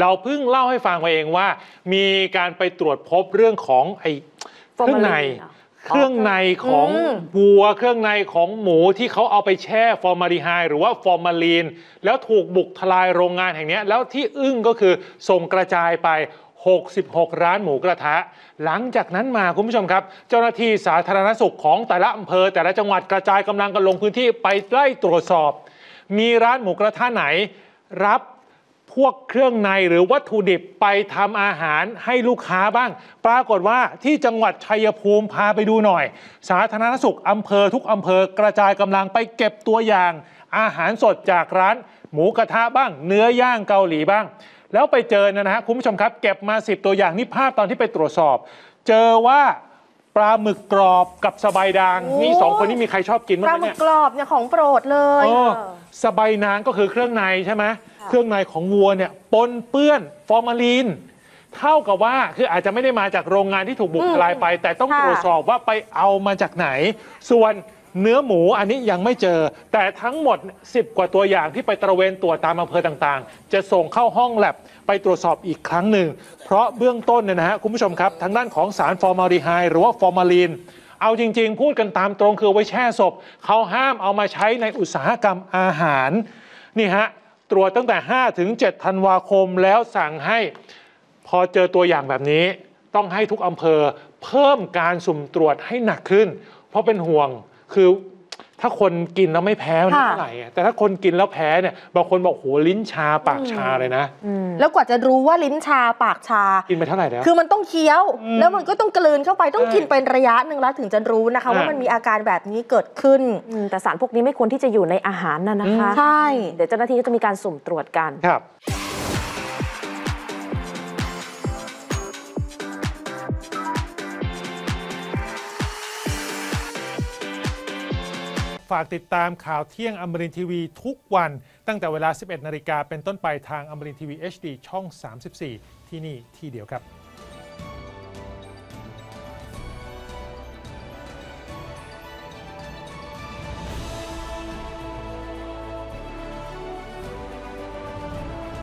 เราเพิ่งเล่าให้ฟังมาเองว่า มีการไปตรวจพบเรื่องของไอ้เครื่องในฟอร์มาลีนเหรอเครื่องในของอืมวัว เครื่องในของหมูที่เขาเอาไปแช่ฟอร์มาลีไฮด์หรือว่าฟอร์มาลีน แล้วถูกบุกทลายโรงงานแห่งเนี้ยแล้วที่อึ้งก็คือส่งกระจายไป 66 ร้านหมูกระทะ หลังจากนั้นมาคุณผู้ชมครับ เจ้าหน้าที่สาธารณสุขของแต่ละอำเภอ แต่ละจังหวัดกระจายกำลังกันลงพื้นที่ไปไล่ตรวจสอบ มีร้านหมูกระทะไหน รับ พวกเครื่องในหรือวัตถุดิบไปทำอาหารให้ลูกค้าบ้าง ปรากฏว่าที่จังหวัดชัยภูมิพาไปดูหน่อย สาธารณสุขอำเภอทุกอำเภอกระจายกำลังไปเก็บตัวอย่าง อาหารสดจากร้าน หมูกระทะบ้าง เนื้อย่างเกาหลีบ้าง แล้วไปเจอนะฮะคุณผู้ชมครับ เก็บมา 10 ตัวอย่างนี่ภาพตอนที่ไปตรวจสอบ เจอว่าปลาหมึกกรอบกับสบายดางนี่สองคนนี้มีใครชอบกินปบ้างลาไหมหมึเนี่กยกรอบเนี่ยของโปรดเลย เออสไบนางก็คือเครื่องในใช่ไหม เครื่องในของวัวเนี่ยปนเปื้อนฟอร์มาลีน เท่ากับว่าคืออาจจะไม่ได้มาจากโรงงานที่ถูกบุกทลายไป แต่ต้องค่ะตรวจสอบว่าไปเอามาจากไหน ส่วนเนื้อหมูอันนี้ยังไม่เจอ แต่ทั้งหมด 10 กว่าตัวอย่างที่ไปตระเวนตรวจตามอำเภอต่างๆ จะส่งเข้าห้องแล็บไปตรวจสอบอีกครั้งหนึ่ง เพราะเบื้องต้นเนี่ยนะฮะคุณผู้ชมครับทางด้านของสารฟอร์มาลดีไฮด์หรือว่าฟอร์มาลีนเอาจริง ๆ พูดกันตามตรงคือเอาไว้แช่ศพ เขาห้ามเอามาใช้ในอุตสาหกรรมอาหาร นี่ฮะ ตรวจตั้งแต่ 5 ถึง 7 ธันวาคมแล้วสั่งให้พอเจอตัวอย่างแบบนี้ ต้องให้ทุกอำเภอเพิ่มการสุ่มตรวจให้หนักขึ้น เพราะเป็นห่วงคือ ถ้าคนกินแล้วไม่แพ้มันไม่ค่ะเท่าไหร่อะแต่ถ้าคนกินแล้วแพ้เนี่ยบางคนบอกโหลิ้นชาปากชาเลยนะแล้วกว่าจะรู้ว่าลิ้นชาปากชา กินไปเท่าไหร่แล้ว คือมันต้องเคี้ยว อืมแล้วมันก็ต้องกลืนเข้าไปต้องใช่กินเป็นระยะหนึ่งแล้วถึงจะรู้นะคะ ว่าอะมันมีอาการแบบนี้เกิดขึ้น อืมแต่สารพวกนี้ไม่ควรที่จะอยู่ในอาหารน่ะนะคะ ใช่ เดี๋ยวเจ้าหน้าที่ก็จะมีการสุ่มตรวจกัน ครับ ฝากติดตามข่าวเที่ยงอมรินทีวีทุกวัน ตั้งแต่เวลา 11 นาฬิกาเป็นต้นไปทางอมรินทีวี HD ช่อง 34 ที่นี่ที่เดียวครับ